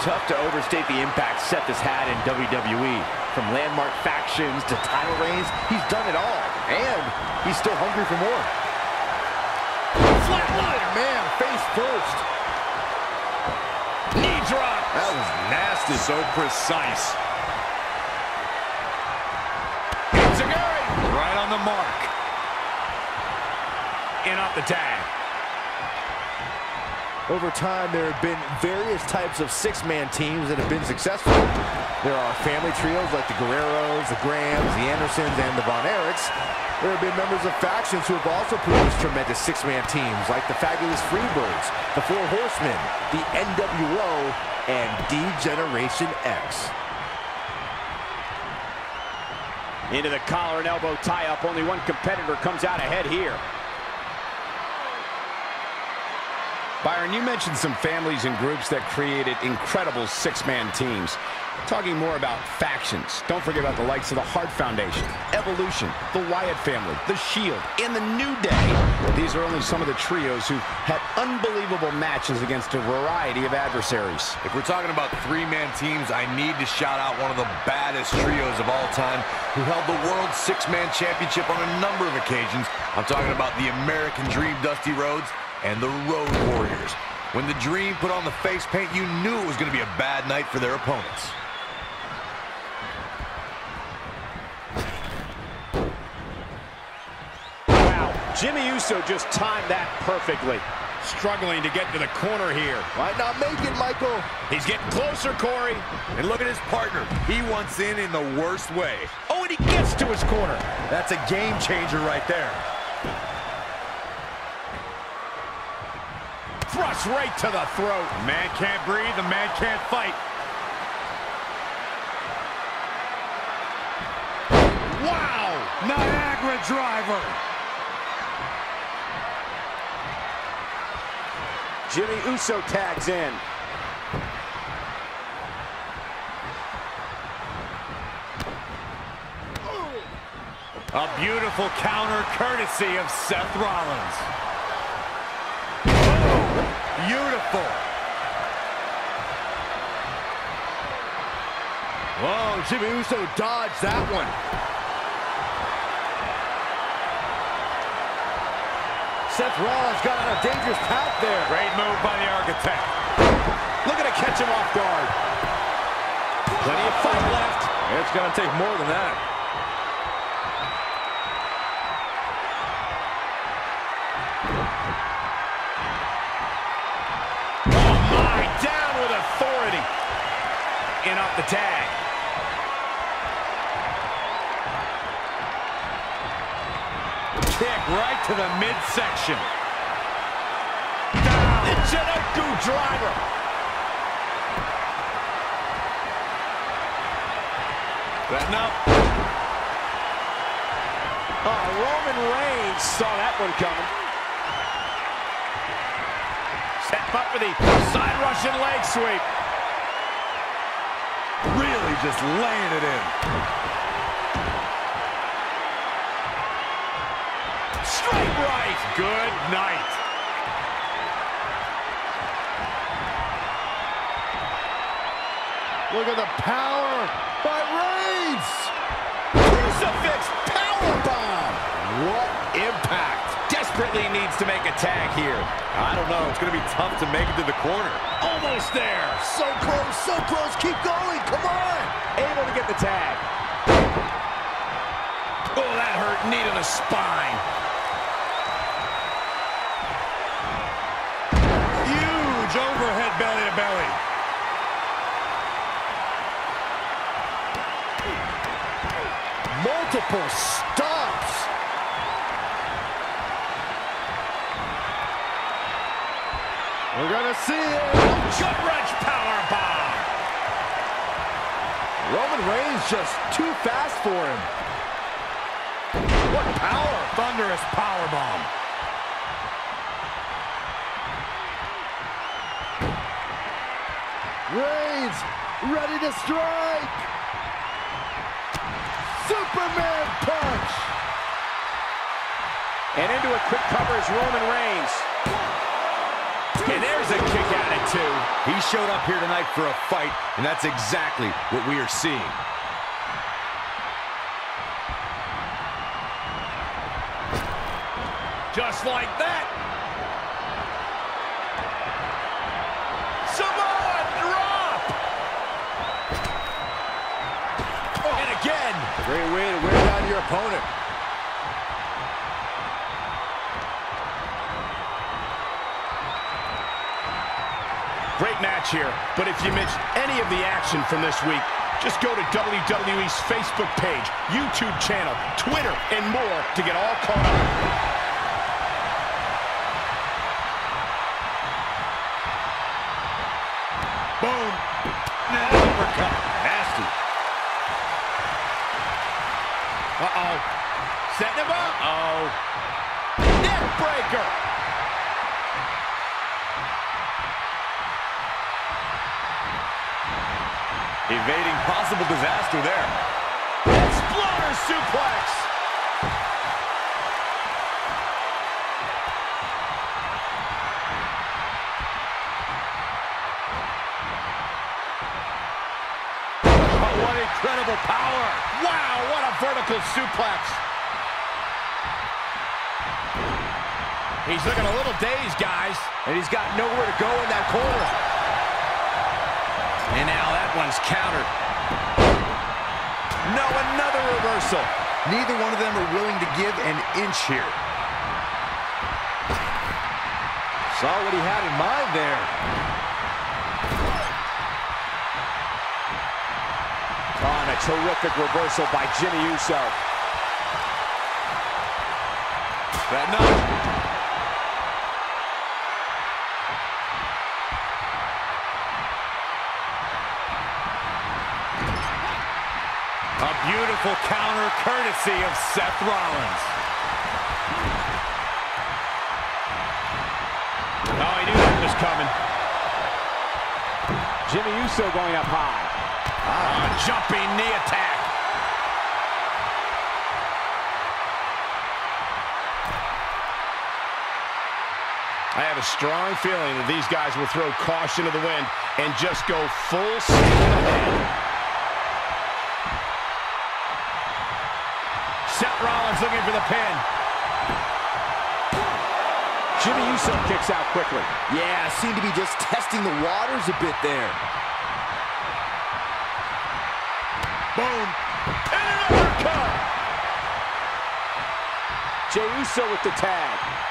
Tough to overstate the impact Seth has had in WWE. From landmark factions to title reigns, he's done it all. And he's still hungry for more. Flatliner! Man, face first. Knee drop! That was nasty. So precise. Right on the mark. In off the tag. Over time, there have been various types of six-man teams that have been successful. There are family trios like the Guerreros, the Grahams, the Andersons, and the Von Erichs. There have been members of factions who have also produced tremendous six-man teams like the Fabulous Freebirds, the Four Horsemen, the NWO, and D-Generation X. Into the collar and elbow tie-up. Only one competitor comes out ahead here. Byron, you mentioned some families and groups that created incredible six-man teams. Talking more about factions, don't forget about the likes of the Hart Foundation, Evolution, the Wyatt family, the Shield, and the New Day. These are only some of the trios who had unbelievable matches against a variety of adversaries. If we're talking about three-man teams, I need to shout out one of the baddest trios of all time who held the World Six-Man Championship on a number of occasions. I'm talking about the American Dream Dusty Rhodes and the Road Warriors. When the Dream put on the face paint, you knew it was going to be a bad night for their opponents. Wow, Jimmy Uso just timed that perfectly. Struggling to get to the corner here. Might not make it, Michael. He's getting closer, Corey. And look at his partner. He wants in in the worst way. Oh, and he gets to his corner. That's a game changer right there. Thrust right to the throat. Man can't breathe, the man can't fight. Wow! Niagara driver. Jimmy Uso tags in. A beautiful counter courtesy of Seth Rollins. Beautiful. Whoa, Jimmy Uso dodged that one. Seth Rollins got on a dangerous path there. Great move by the architect. Looking to catch him off guard. Plenty of fight left. It's going to take more than that. In off the tag. Kick right to the midsection. Down. The Michinoku driver. Setting up. Oh, Roman Reigns saw that one coming. Step up for the side Russian leg sweep. Just laying it in. Straight right. Good night. Look at the power by Reigns. Crucifix powerbomb. What. Desperately needs to make a tag here. I don't know. It's going to be tough to make it to the corner. Almost there. So close, so close. Keep going. Come on. Able to get the tag. Oh, that hurt. Knee to the spine. Huge overhead belly to belly. Multiple stops. We're gonna see it. Gut wrench power bomb. Roman Reigns just too fast for him. What power! Thunderous power bomb. Reigns ready to strike. Superman punch. And into a quick cover is Roman Reigns. And there's a kick out at two. He showed up here tonight for a fight, and that's exactly what we are seeing. Just like that. Samoa drop. And again. Great way to wear down your opponent. Here, but if you missed any of the action from this week, just go to WWE's Facebook page, YouTube channel, Twitter, and more to get all caught up. Possible disaster there. Exploder suplex. Oh, what incredible power. Wow, what a vertical suplex. He's looking a little dazed, guys. And he's got nowhere to go in that corner. And now that one's countered. No, another reversal. Neither one of them are willing to give an inch here. Saw what he had in mind there. On a terrific reversal by Jimmy Uso. That knock. A beautiful counter courtesy of Seth Rollins. Oh, he knew that was coming. Jimmy Uso going up high. Ah, jumping knee attack. I have a strong feeling that these guys will throw caution to the wind and just go full steam ahead. Looking for the pin. Jimmy Uso kicks out quickly. Yeah, seemed to be just testing the waters a bit there. Boom. And an uppercut. Jey Uso with the tag.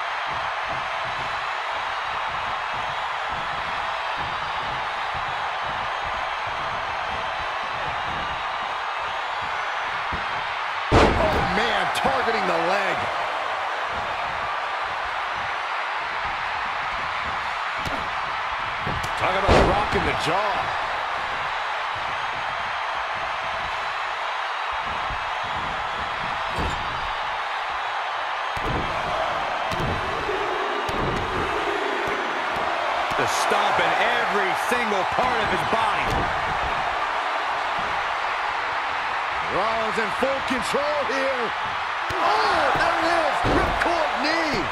Talk about rocking the jaw. The stomp in every single part of his body. Rollins in full control here. Oh, it is. Ripcord knee.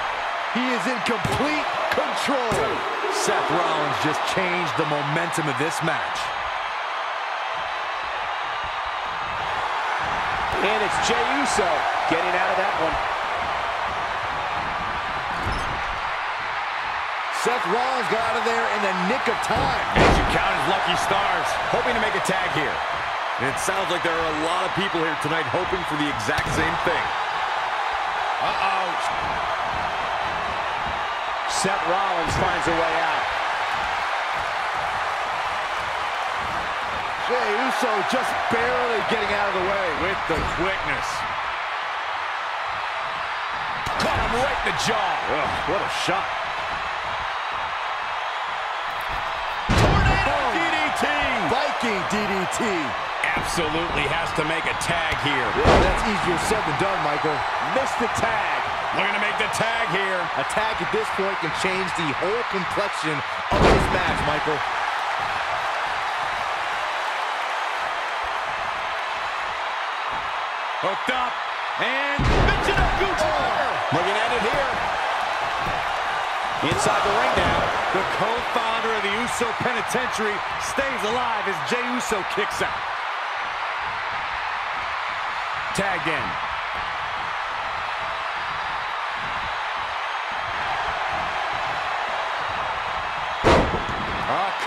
He is in complete control. Seth Rollins just changed the momentum of this match. And it's Jey Uso getting out of that one. Seth Rollins got out of there in the nick of time. They you count his lucky stars. Hoping to make a tag here. And it sounds like there are a lot of people here tonight hoping for the exact same thing. Uh-oh. Seth Rollins finds a way out. Jey Uso just barely getting out of the way. With the quickness. Caught him right in the jaw. Ugh, what a shot. Tornado oh. DDT. Viking DDT. Absolutely has to make a tag here. Yeah, that's easier said than done, Michael. Missed the tag. Looking to make the tag here. A tag at this point can change the whole complexion of this match, Michael. Hooked up. And Michinoku Looking at it here. Inside the ring now. The co-founder of the Uso Penitentiary stays alive as Jey Uso kicks out. Tagged in.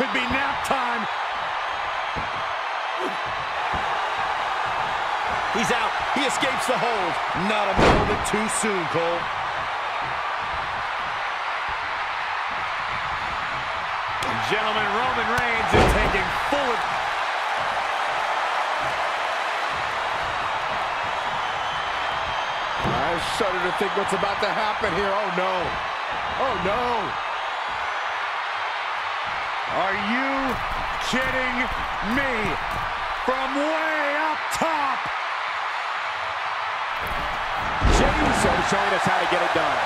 Could be nap time. He's out. He escapes the hold. Not a moment too soon, Cole. Gentlemen, Roman Reigns is taking full... I shudder to think what's about to happen here. Oh, no. Oh, no. Are you kidding me? From way up top. Jey Uso showing us how to get it done.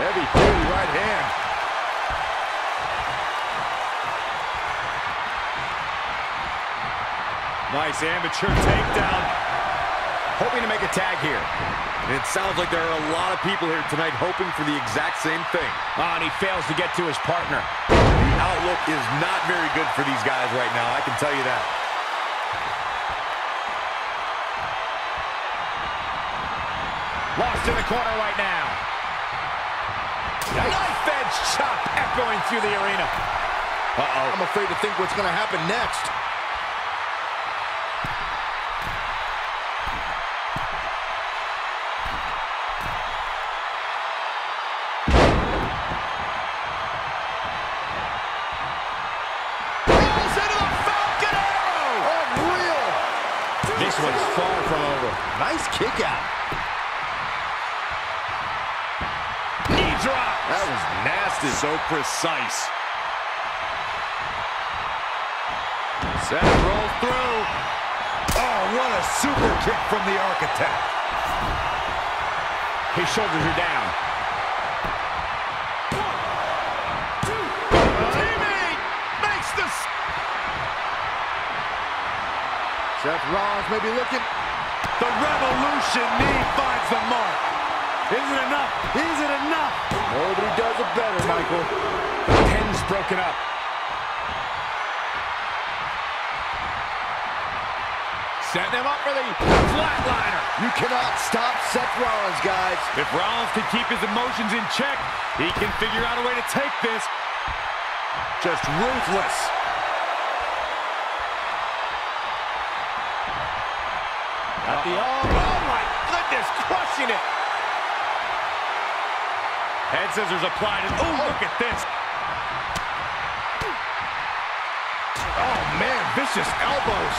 Heavy duty right hand. Nice amateur takedown. Hoping to make a tag here. It sounds like there are a lot of people here tonight hoping for the exact same thing. Oh, and he fails to get to his partner. The outlook is not very good for these guys right now, I can tell you that. Lost in the corner right now. Knife edge chop echoing through the arena. Uh-oh. I'm afraid to think what's going to happen next. Kick out. Knee drop! That was nasty. So precise. Seth rolls through. Oh, what a super kick from the Architect. His shoulders are down. Teammate makes the... Seth Rollins may be looking. The Revolution knee finds the mark. Is it enough? Is it enough? Nobody does it better, Michael. The Pin's broken up. Setting him up for the flatliner. You cannot stop Seth Rollins, guys. If Rollins can keep his emotions in check, he can figure out a way to take this. Just ruthless. At the arm. Oh, my goodness, crushing it. Head scissors applied. And, oh, look at this. Oh, man, vicious elbows.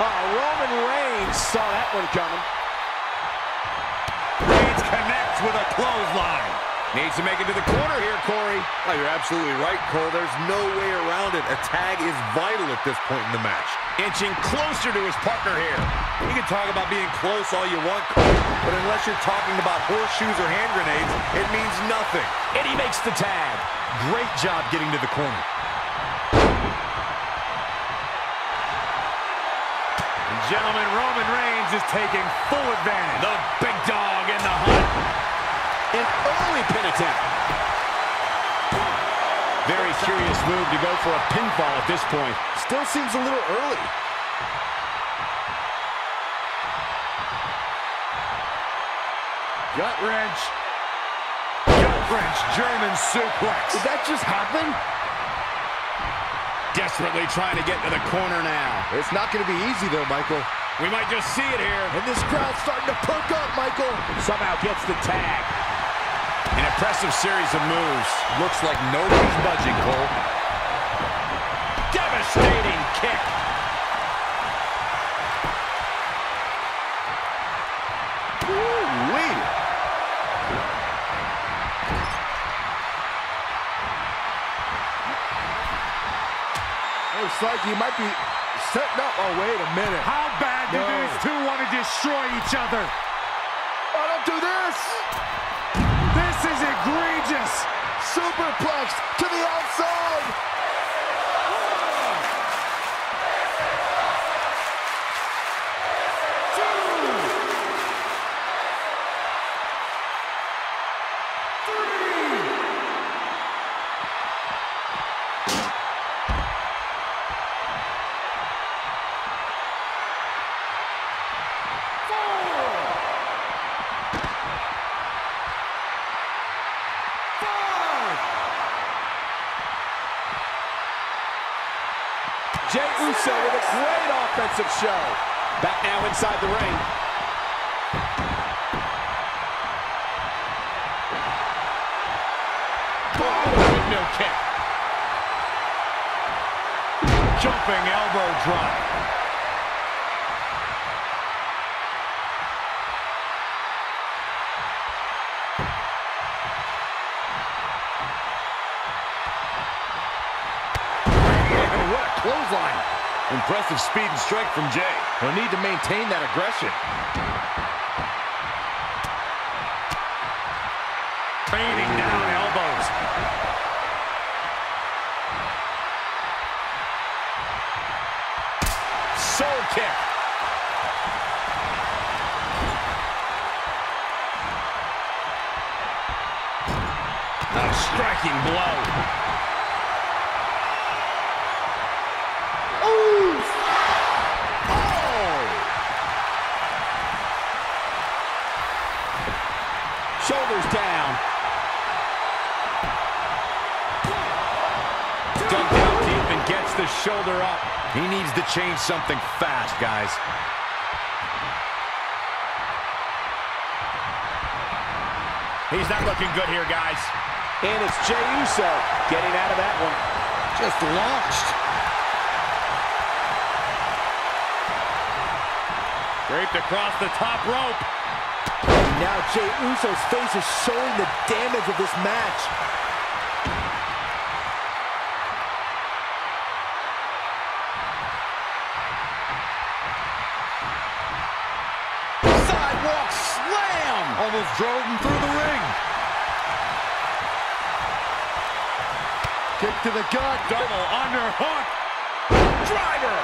Oh, Roman Reigns saw that one coming. Reigns connects with a clothesline. Needs to make it to the corner here, Corey. Oh, you're absolutely right, Cole. There's no way around it. A tag is vital at this point in the match. Inching closer to his partner here. You can talk about being close all you want, Cole, but unless you're talking about horseshoes or hand grenades, it means nothing. And he makes the tag. Great job getting to the corner. And gentlemen, Roman Reigns is taking full advantage. The big dog in the hunt. An early pin attempt. Very curious move to go for a pinfall at this point. Still seems a little early. Gut wrench. Gut wrench, German suplex. Did that just happen? Desperately trying to get to the corner now. It's not going to be easy, though, Michael. We might just see it here. And this crowd's starting to perk up, Michael. Somehow gets the tag. Impressive series of moves. Looks like nobody's budging, Cole. Devastating kick. Looks like he might be setting up. Oh, wait a minute. How bad no. do these two want to destroy each other? Oh, don't do this. Is egregious. Superplex to the outside! Uso with a great offensive show. Back now inside the ring. Kick. Jumping elbow drop. What a clothesline. Impressive speed and strength from Jey. He'll need to maintain that aggression. Raining down elbows. Sole kick. A striking blow. Shoulder up. He needs to change something fast, guys. He's not looking good here, guys. And it's Jey Uso getting out of that one. Just launched. Draped across the top rope. Now Jey Uso's face is showing the damage of this match. Slam. Almost drove him through the ring. Kick to the gut. Double underhook. Driver.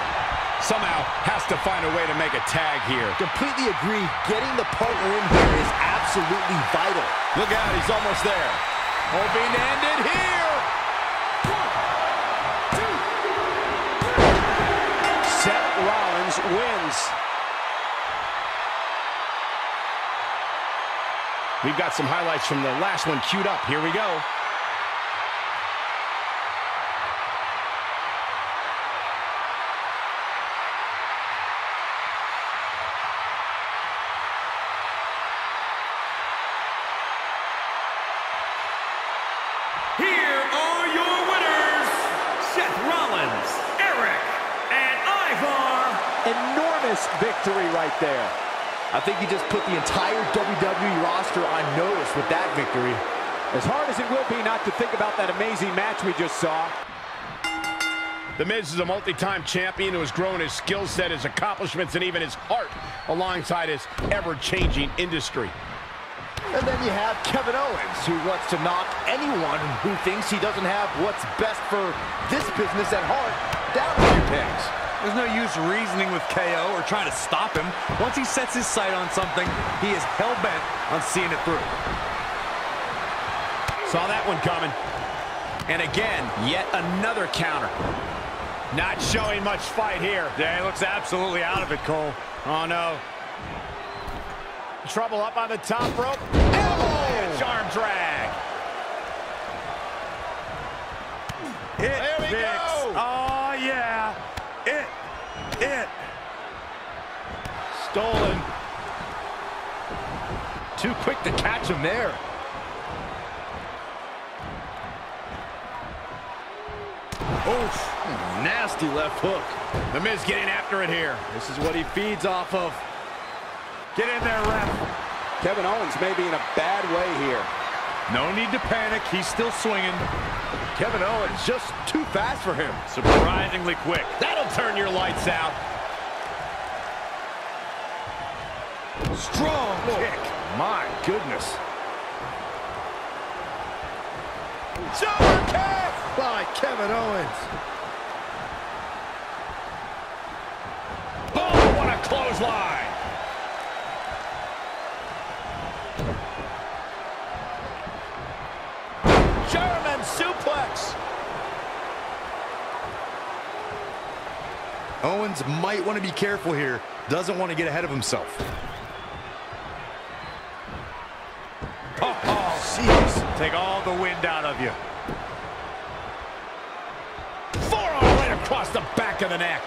Somehow has to find a way to make a tag here. Completely agree. Getting the partner in here is absolutely vital. Look out, he's almost there. Hoping to end it here. Seth Rollins wins. We've got some highlights from the last one queued up. Here we go. I think he just put the entire WWE roster on notice with that victory. As hard as it will be not to think about that amazing match we just saw. The Miz is a multi-time champion who has grown his skill set, his accomplishments, and even his heart alongside his ever-changing industry. And then you have Kevin Owens, who wants to knock anyone who thinks he doesn't have what's best for this business at heart down a few pegs. There's no use reasoning with KO or trying to stop him. Once he sets his sight on something, he is hell-bent on seeing it through. Saw that one coming. And again, yet another counter. Not showing much fight here. Yeah, he looks absolutely out of it, Cole. Oh, no. Trouble up on the top rope. Elbow! Arm drag. It There we go. Oh, yeah. It. It. Stolen. Too quick to catch him there. Oof. Nasty left hook. The Miz getting after it here. This is what he feeds off of. Get in there, ref. Kevin Owens may be in a bad way here. No need to panic. He's still swinging. Kevin Owens just too fast for him. Surprisingly quick. That'll turn your lights out. Strong kick. My goodness. Kick by Kevin Owens. Oh, what a clothesline. Owens might want to be careful here. Doesn't want to get ahead of himself. Oh, oh, jeez. Take all the wind out of you. Forearm right across the back of the neck.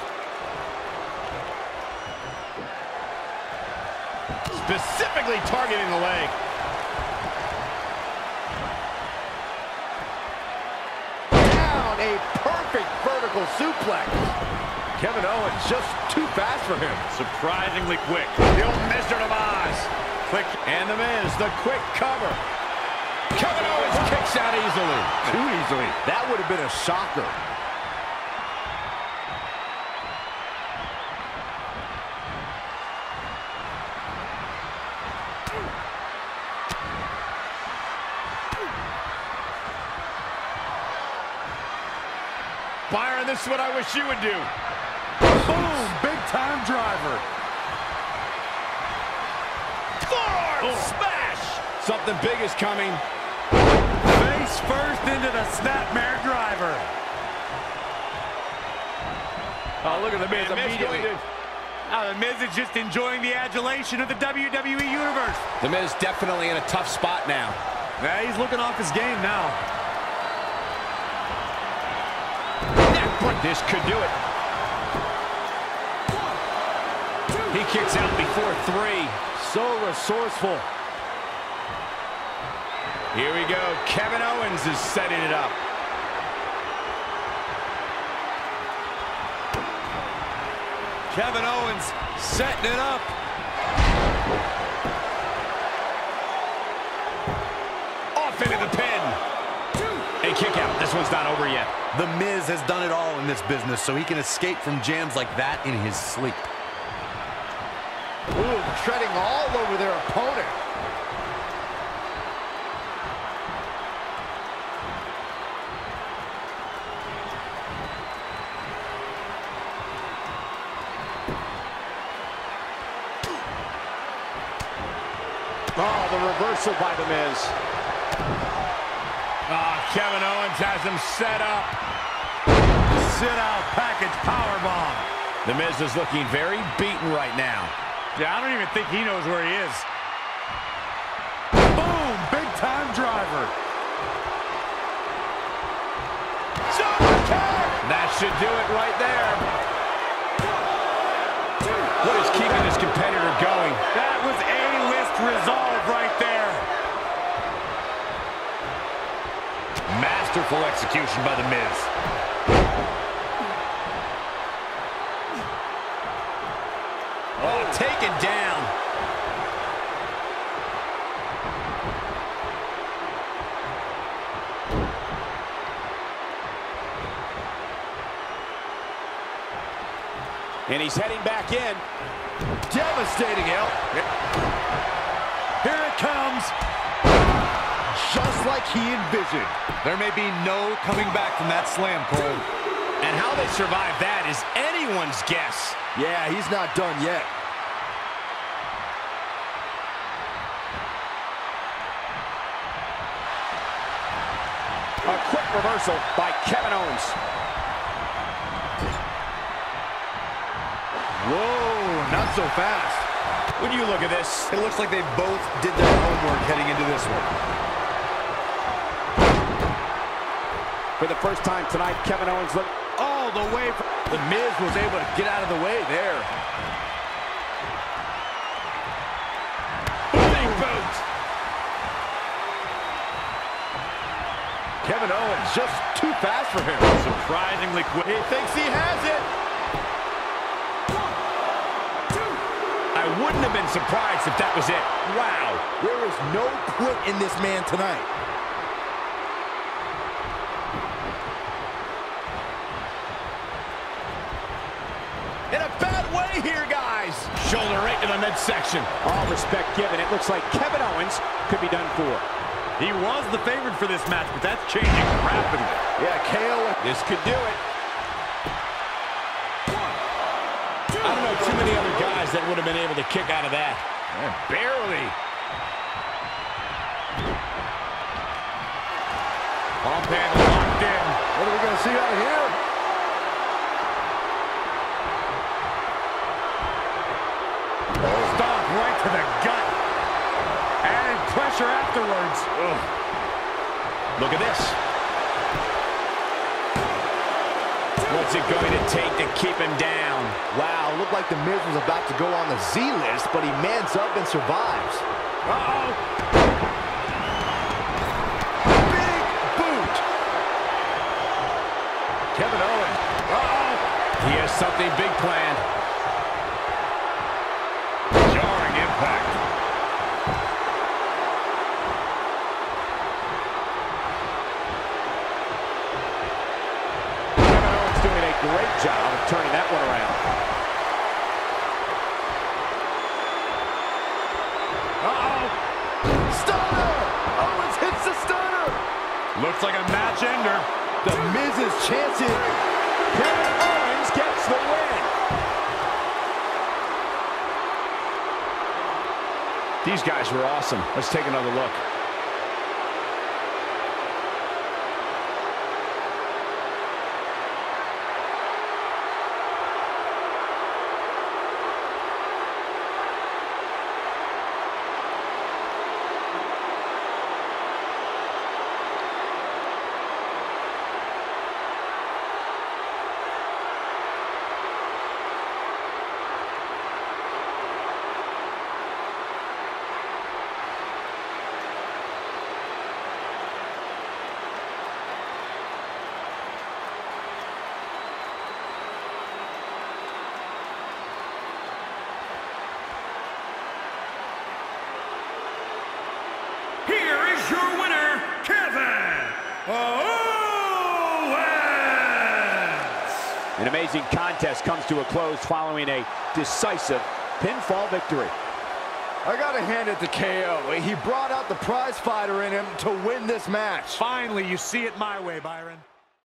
Specifically targeting the leg. Down a perfect vertical suplex. Kevin Owens just too fast for him. Surprisingly quick. The old Mr. Demise. Quick. And the Miz, the quick cover. Kevin Owens kicks out easily. Too easily. That would have been a shocker. Byron, this is what I wish you would do. Boom! Big time driver. Forearm smash. Something big is coming. Face first into the snapmare driver. Oh, look at the Miz The Miz immediately. going to- Ah, the Miz is just enjoying the adulation of the WWE Universe. The Miz definitely in a tough spot now. Yeah, he's looking off his game now. This could do it. He kicks out before three. So resourceful. Here we go. Kevin Owens is setting it up. Kevin Owens setting it up. Off into the pin. A kick out. This one's not over yet. The Miz has done it all in this business, so he can escape from jams like that in his sleep. Ooh, treading all over their opponent. Oh, the reversal by The Miz. Ah, Kevin Owens has him set up. Sit out package power bomb. The Miz is looking very beaten right now. Yeah, I don't even think he knows where he is. Boom! Big time driver. That should do it right there. What is keeping this competitor going? That was A-list resolve right there. Masterful execution by The Miz. Oh, taken down. And he's heading back in. Devastating, El. Here it comes. Just like he envisioned. There may be no coming back from that slam, Cole. And how they survive that is anyone's guess. Yeah, he's not done yet. A quick reversal by Kevin Owens. Whoa, not so fast. When you look at this, It looks like they both did their homework heading into this one. for the first time tonight, Kevin Owens looked All the way from... The Miz was able to get out of the way there. Owens oh, just too fast for him. Surprisingly quick. He thinks he has it. I wouldn't have been surprised if that was it. Wow. There is no quit in this man tonight. in a bad way here, guys. Shoulder right to the midsection. All respect given. It looks like Kevin Owens could be done for. He was the favorite for this match, but that's changing rapidly. Yeah, KO. This could do it. I don't know too many other guys that would have been able to kick out of that. barely. Pump handle locked in. What are we going to see out of here? Stomp right to the gut. Added pressure afterwards. Look at this. What's it going to take to keep him down? Wow, looked like The Miz was about to go on the Z list, but he mans up and survives. Uh-oh. Big boot. Kevin Owens. Uh-oh. He has something big planned. Jarring impact. Kevin Owens doing a great job of turning that one around. Uh-oh. Stunner. Owens hits the stunner. Looks like a match ender. The Miz's chances. Kevin Owens gets the win. These guys were awesome. Let's take another look. Here is your winner, Kevin Owens! An amazing contest comes to a close following a decisive pinfall victory. I got to hand it to KO. He brought out the prize fighter in him to win this match. Finally, you see it my way, Byron.